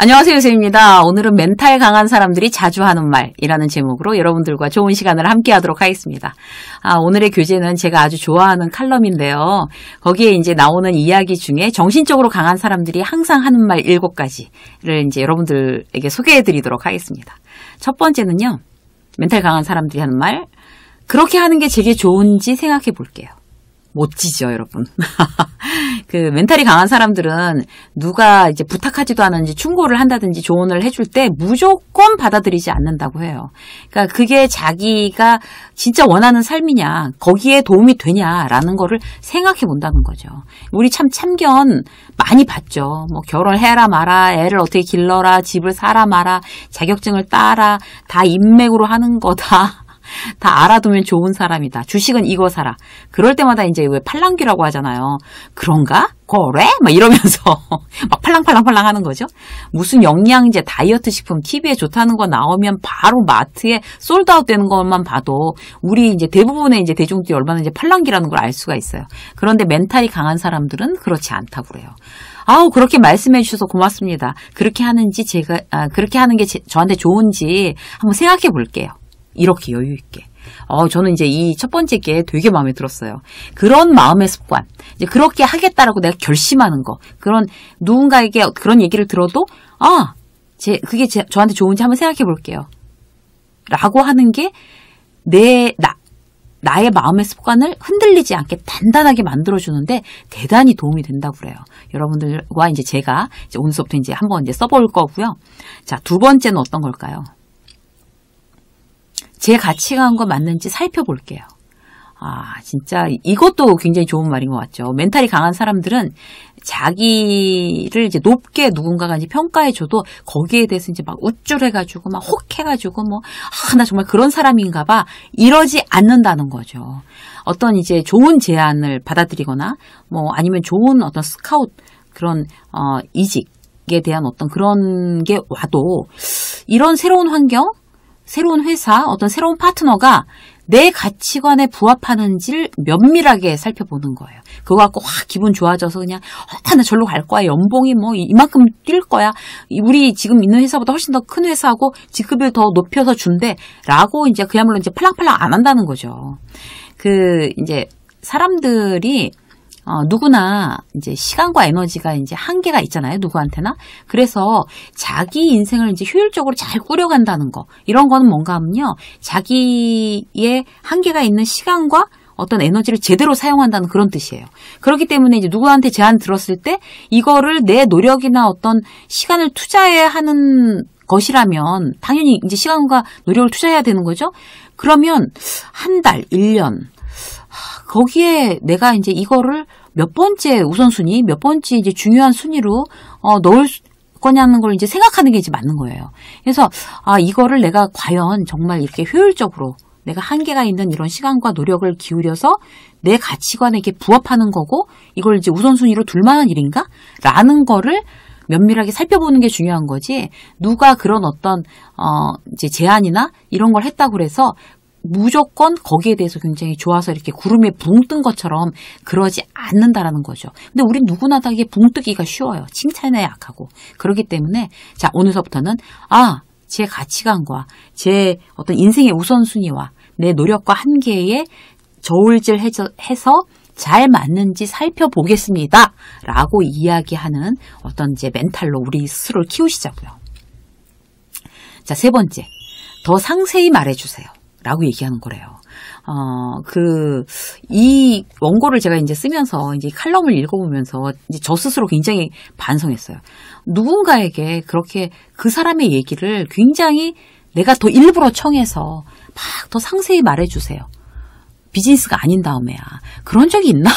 안녕하세요, 유세입니다. 오늘은 멘탈 강한 사람들이 자주 하는 말이라는 제목으로 여러분들과 좋은 시간을 함께 하도록 하겠습니다. 아, 오늘의 교재는 제가 아주 좋아하는 칼럼인데요. 거기에 이제 나오는 이야기 중에 정신적으로 강한 사람들이 항상 하는 말 7가지를 이제 여러분들에게 소개해 드리도록 하겠습니다. 첫 번째는요. 멘탈 강한 사람들이 하는 말. 그렇게 하는 게 제게 좋은지 생각해 볼게요. 멋지죠, 여러분. 그 멘탈이 강한 사람들은 누가 이제 부탁하지도 않은지 충고를 한다든지 조언을 해줄 때 무조건 받아들이지 않는다고 해요. 그러니까 그게 자기가 진짜 원하는 삶이냐, 거기에 도움이 되냐라는 거를 생각해 본다는 거죠. 우리 참 참견 많이 봤죠. 뭐 결혼해라 마라, 애를 어떻게 길러라, 집을 사라 마라, 자격증을 따라, 다 인맥으로 하는 거다. 다 알아두면 좋은 사람이다. 주식은 이거 사라. 그럴 때마다 이제 왜 팔랑귀라고 하잖아요. 그런가? 그래? 막 이러면서 막 팔랑팔랑팔랑 하는 거죠. 무슨 영양제, 다이어트 식품 TV에 좋다는 거 나오면 바로 마트에 솔드아웃 되는 것만 봐도 우리 이제 대부분의 이제 대중들이 얼마나 이제 팔랑귀라는 걸 알 수가 있어요. 그런데 멘탈이 강한 사람들은 그렇지 않다고 그래요. 아우 그렇게 말씀해 주셔서 고맙습니다. 그렇게 하는지 제가 아, 그렇게 하는 게 제, 저한테 좋은지 한번 생각해 볼게요. 이렇게 여유 있게. 어, 저는 이제 이 첫 번째 게 되게 마음에 들었어요. 그런 마음의 습관. 이제 그렇게 하겠다라고 내가 결심하는 거. 그런 누군가에게 그런 얘기를 들어도 아, 제 그게 제, 저한테 좋은지 한번 생각해 볼게요. 라고 하는 게 내 나 나의 마음의 습관을 흔들리지 않게 단단하게 만들어주는데 대단히 도움이 된다고 그래요. 여러분들과 이제 제가 이제 오늘부터 이제 한번 이제 써볼 거고요. 자, 두 번째는 어떤 걸까요? 제 가치관과 맞는지 살펴볼게요. 아, 진짜 이것도 굉장히 좋은 말인 것 같죠. 멘탈이 강한 사람들은 자기를 이제 높게 누군가가 이제 평가해줘도 거기에 대해서 이제 막 우쭐해가지고 막 혹해가지고 뭐, 아, 나 정말 그런 사람인가 봐. 이러지 않는다는 거죠. 어떤 이제 좋은 제안을 받아들이거나 뭐 아니면 좋은 어떤 스카웃 그런, 어, 이직 에 대한 어떤 그런 게 와도 이런 새로운 환경, 새로운 회사, 어떤 새로운 파트너가 내 가치관에 부합하는지를 면밀하게 살펴보는 거예요. 그거 갖고 확 기분 좋아져서 그냥 아, 나 절로 갈 거야. 연봉이 뭐 이만큼 뛸 거야. 우리 지금 있는 회사보다 훨씬 더 큰 회사고 직급을 더 높여서 준대. 라고 이제 그야말로 이제 팔랑팔랑 안 한다는 거죠. 그 이제 사람들이 어, 누구나 이제 시간과 에너지가 이제 한계가 있잖아요. 누구한테나. 그래서 자기 인생을 이제 효율적으로 잘 꾸려간다는 거. 이런 거는 뭔가 하면요. 자기의 한계가 있는 시간과 어떤 에너지를 제대로 사용한다는 그런 뜻이에요. 그렇기 때문에 이제 누구한테 제안 들었을 때 이거를 내 노력이나 어떤 시간을 투자해야 하는 것이라면 당연히 이제 시간과 노력을 투자해야 되는 거죠. 그러면 한 달, 1년 거기에 내가 이제 이거를 몇 번째 우선순위, 몇 번째 이제 중요한 순위로 어, 넣을 거냐는 걸 이제 생각하는 게 이제 맞는 거예요. 그래서 아 이거를 내가 과연 정말 이렇게 효율적으로 내가 한계가 있는 이런 시간과 노력을 기울여서 내 가치관에게 부합하는 거고 이걸 이제 우선순위로 둘 만한 일인가? 라는 거를 면밀하게 살펴보는 게 중요한 거지. 누가 그런 어떤 어 이제 제안이나 이런 걸 했다고 그래서 무조건 거기에 대해서 굉장히 좋아서 이렇게 구름에 붕 뜬 것처럼 그러지 않는다라는 거죠. 근데 우리 누구나 다 이게 붕 뜨기가 쉬워요. 칭찬에 약하고. 그렇기 때문에 자, 오늘서부터는 아, 제 가치관과 제 어떤 인생의 우선순위와 내 노력과 한계에 저울질 해서 잘 맞는지 살펴보겠습니다. 라고 이야기하는 어떤 이제 멘탈로 우리 스스로를 키우시자고요. 자, 세 번째. 더 상세히 말해주세요. 라고 얘기하는 거래요. 어, 그, 이 원고를 제가 이제 쓰면서 이제 칼럼을 읽어보면서 이제 저 스스로 굉장히 반성했어요. 누군가에게 그렇게 그 사람의 얘기를 굉장히 내가 더 일부러 청해서 막 더 상세히 말해주세요. 비즈니스가 아닌 다음에야. 그런 적이 있나?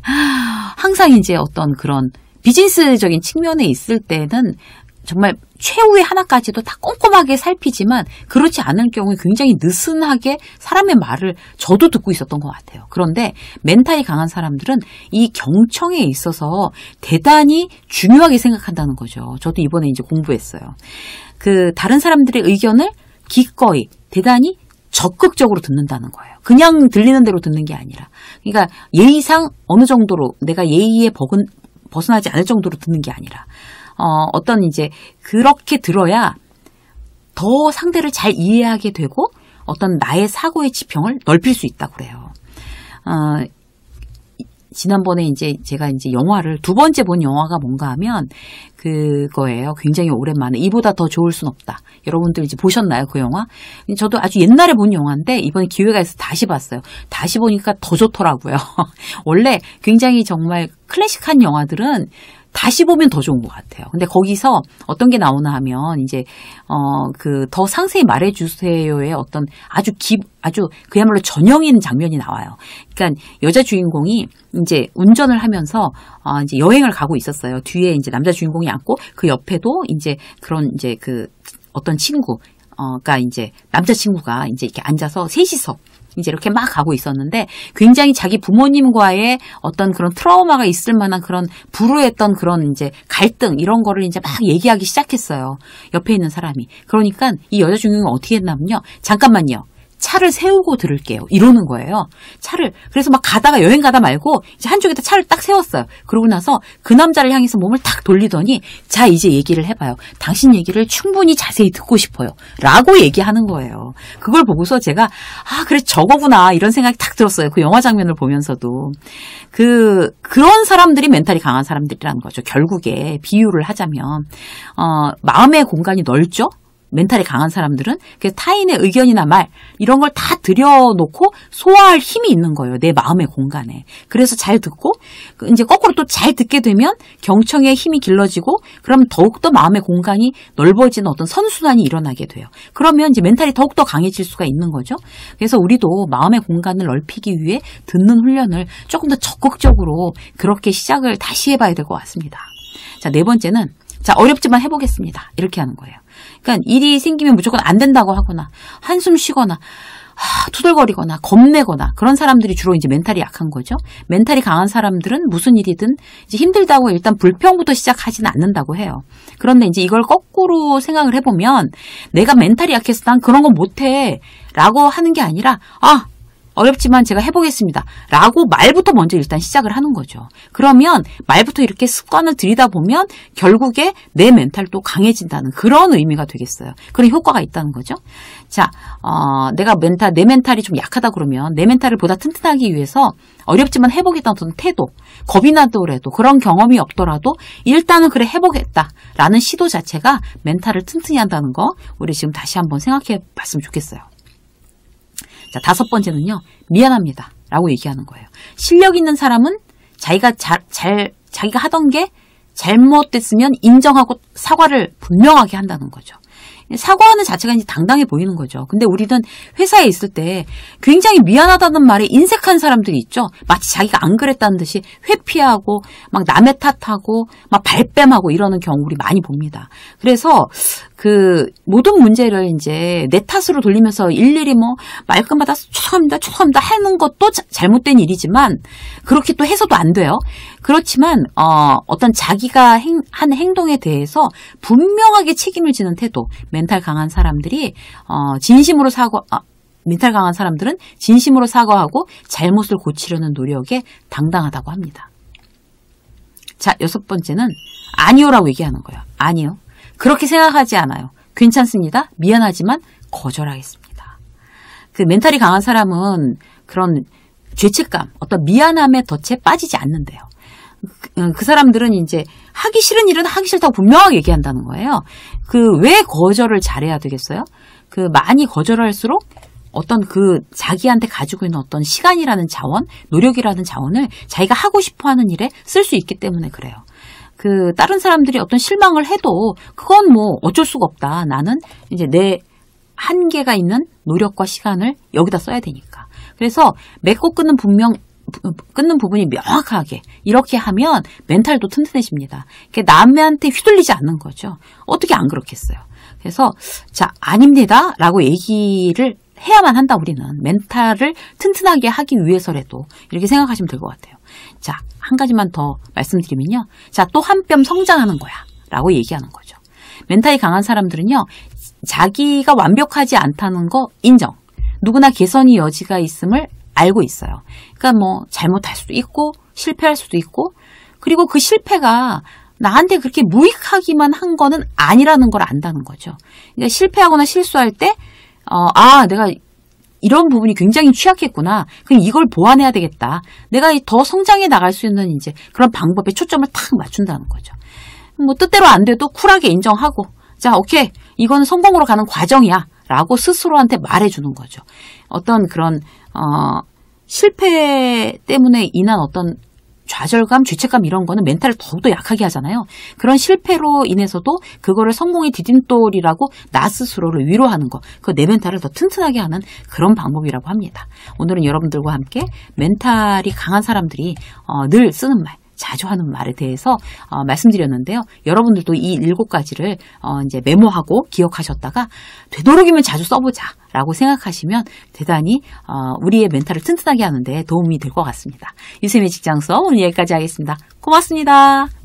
항상 이제 어떤 그런 비즈니스적인 측면에 있을 때는 정말 최후의 하나까지도 다 꼼꼼하게 살피지만 그렇지 않을 경우에 굉장히 느슨하게 사람의 말을 저도 듣고 있었던 것 같아요. 그런데 멘탈이 강한 사람들은 이 경청에 있어서 대단히 중요하게 생각한다는 거죠. 저도 이번에 이제 공부했어요. 그 다른 사람들의 의견을 기꺼이 대단히 적극적으로 듣는다는 거예요. 그냥 들리는 대로 듣는 게 아니라. 그러니까 예의상 어느 정도로 내가 예의에 벗은, 벗어나지 않을 정도로 듣는 게 아니라 어, 어떤 이제 그렇게 들어야 더 상대를 잘 이해하게 되고 어떤 나의 사고의 지평을 넓힐 수 있다고 그래요. 어, 지난번에 이제 제가 이제 영화를 두 번째 본 영화가 뭔가 하면 그거예요. 굉장히 오랜만에 이보다 더 좋을 순 없다. 여러분들 이제 보셨나요 그 영화? 저도 아주 옛날에 본 영화인데 이번에 기회가 있어서 다시 봤어요. 다시 보니까 더 좋더라고요. 원래 굉장히 정말 클래식한 영화들은 다시 보면 더 좋은 것 같아요. 근데 거기서 어떤 게 나오나 하면 이제 어 그 더 상세히 말해주세요의 어떤 아주 기 아주 그야말로 전형인 장면이 나와요. 그러니까 여자 주인공이 이제 운전을 하면서 어 이제 여행을 가고 있었어요. 뒤에 이제 남자 주인공이 앉고 그 옆에도 이제 그런 이제 그 어떤 친구 어가 이제 남자 친구가 이제 이렇게 앉아서 셋이서 이제 이렇게 막 가고 있었는데 굉장히 자기 부모님과의 어떤 그런 트라우마가 있을 만한 그런 불우했던 그런 이제 갈등 이런 거를 이제 막 얘기하기 시작했어요. 옆에 있는 사람이. 그러니까 이 여자 주인공이 어떻게 했냐면요. 잠깐만요. 차를 세우고 들을게요. 이러는 거예요. 차를 그래서 막 가다가 여행 가다 말고 이제 한쪽에다 차를 딱 세웠어요. 그러고 나서 그 남자를 향해서 몸을 탁 돌리더니 자 이제 얘기를 해봐요. 당신 얘기를 충분히 자세히 듣고 싶어요. 라고 얘기하는 거예요. 그걸 보고서 제가 아 그래 저거구나 이런 생각이 탁 들었어요. 그 영화 장면을 보면서도 그 그런 사람들이 멘탈이 강한 사람들이라는 거죠. 결국에 비유를 하자면 어, 마음의 공간이 넓죠. 멘탈이 강한 사람들은 타인의 의견이나 말 이런 걸 다 들여놓고 소화할 힘이 있는 거예요. 내 마음의 공간에. 그래서 잘 듣고 그 이제 거꾸로 또 잘 듣게 되면 경청의 힘이 길러지고 그럼 더욱더 마음의 공간이 넓어지는 어떤 선순환이 일어나게 돼요. 그러면 이제 멘탈이 더욱더 강해질 수가 있는 거죠. 그래서 우리도 마음의 공간을 넓히기 위해 듣는 훈련을 조금 더 적극적으로 그렇게 시작을 다시 해봐야 될 것 같습니다. 자, 네 번째는 자, 어렵지만 해보겠습니다. 이렇게 하는 거예요. 그러니까 일이 생기면 무조건 안 된다고 하거나 한숨 쉬거나 하, 투덜거리거나 겁내거나 그런 사람들이 주로 이제 멘탈이 약한 거죠. 멘탈이 강한 사람들은 무슨 일이든 이제 힘들다고 일단 불평부터 시작하지는 않는다고 해요. 그런데 이제 이걸 거꾸로 생각을 해보면 내가 멘탈이 약해서 난 그런 거 못해 라고 하는 게 아니라 아 어렵지만 제가 해보겠습니다. 라고 말부터 먼저 일단 시작을 하는 거죠. 그러면 말부터 이렇게 습관을 들이다 보면 결국에 내 멘탈도 강해진다는 그런 의미가 되겠어요. 그런 효과가 있다는 거죠. 자, 어, 내가 멘탈, 내 멘탈이 좀 약하다 그러면 내 멘탈을 보다 튼튼하기 위해서 어렵지만 해보겠다는 태도, 겁이 나더라도 그런 경험이 없더라도 일단은 그래 해보겠다라는 시도 자체가 멘탈을 튼튼히 한다는 거 우리 지금 다시 한번 생각해 봤으면 좋겠어요. 자, 다섯 번째는요, 미안합니다. 라고 얘기하는 거예요. 실력 있는 사람은 자기가 잘, 잘, 자기가 하던 게 잘못됐으면 인정하고 사과를 분명하게 한다는 거죠. 사과하는 자체가 이제 당당해 보이는 거죠. 근데 우리는 회사에 있을 때 굉장히 미안하다는 말에 인색한 사람들이 있죠. 마치 자기가 안 그랬다는 듯이 회피하고 막 남의 탓하고 막 발뺌하고 이러는 경우 우리 많이 봅니다. 그래서 그 모든 문제를 이제 내 탓으로 돌리면서 일일이 뭐 말끝마다 죄송합니다, 죄송합니다 하는 것도 자, 잘못된 일이지만 그렇게 또 해서도 안 돼요. 그렇지만 어, 어떤 자기가 행, 한 행동에 대해서 분명하게 책임을 지는 태도, 멘탈 강한 사람들이 어, 진심으로 사과. 아, 멘탈 강한 사람들은 진심으로 사과하고 잘못을 고치려는 노력에 당당하다고 합니다. 자, 여섯 번째는 아니요라고 얘기하는 거예요. 아니요. 그렇게 생각하지 않아요. 괜찮습니다. 미안하지만 거절하겠습니다. 그 멘탈이 강한 사람은 그런 죄책감, 어떤 미안함의 덫에 빠지지 않는데요. 그, 그 사람들은 이제 하기 싫은 일은 하기 싫다고 분명하게 얘기한다는 거예요. 그 왜 거절을 잘해야 되겠어요? 그 많이 거절할수록 어떤 그 자기한테 가지고 있는 어떤 시간이라는 자원, 노력이라는 자원을 자기가 하고 싶어 하는 일에 쓸 수 있기 때문에 그래요. 그 다른 사람들이 어떤 실망을 해도 그건 뭐 어쩔 수가 없다. 나는 이제 내 한계가 있는 노력과 시간을 여기다 써야 되니까. 그래서 맺고 끊는 분명 끊는 부분이 명확하게 이렇게 하면 멘탈도 튼튼해집니다. 남한테 휘둘리지 않는 거죠. 어떻게 안 그렇겠어요. 그래서 자 아닙니다라고 얘기를 해야만 한다 우리는 멘탈을 튼튼하게 하기 위해서라도 이렇게 생각하시면 될 것 같아요. 자, 한 가지만 더 말씀드리면요. 자, 또 한 뼘 성장하는 거야. 라고 얘기하는 거죠. 멘탈이 강한 사람들은요. 자기가 완벽하지 않다는 거 인정. 누구나 개선이 여지가 있음을 알고 있어요. 그러니까 뭐 잘못할 수도 있고 실패할 수도 있고 그리고 그 실패가 나한테 그렇게 무익하기만 한 거는 아니라는 걸 안다는 거죠. 그러니까 실패하거나 실수할 때, 어, 아, 내가 이런 부분이 굉장히 취약했구나. 그럼 이걸 보완해야 되겠다. 내가 더 성장해 나갈 수 있는 이제 그런 방법에 초점을 탁 맞춘다는 거죠. 뭐 뜻대로 안 돼도 쿨하게 인정하고, 자, 오케이. 이거는 성공으로 가는 과정이야. 라고 스스로한테 말해주는 거죠. 어떤 그런, 어, 실패 때문에 인한 어떤 좌절감, 죄책감 이런 거는 멘탈을 더욱더 약하게 하잖아요. 그런 실패로 인해서도 그거를 성공의 디딤돌이라고 나 스스로를 위로하는 거. 그 내 멘탈을 더 튼튼하게 하는 그런 방법이라고 합니다. 오늘은 여러분들과 함께 멘탈이 강한 사람들이 어, 늘 쓰는 말, 자주 하는 말에 대해서 어, 말씀드렸는데요. 여러분들도 이 일곱 가지를 어, 이제 메모하고 기억하셨다가 되도록이면 자주 써보자라고 생각하시면 대단히 어, 우리의 멘탈을 튼튼하게 하는데 도움이 될 것 같습니다. 유세미 직장 수업 오늘 여기까지 하겠습니다. 고맙습니다.